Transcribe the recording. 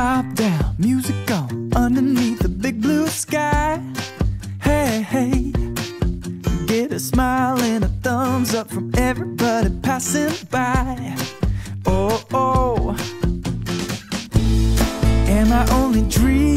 Top down, music on, underneath the big blue sky. Hey, hey, get a smile and a thumbs up from everybody passing by. Oh, oh, am I only dreaming?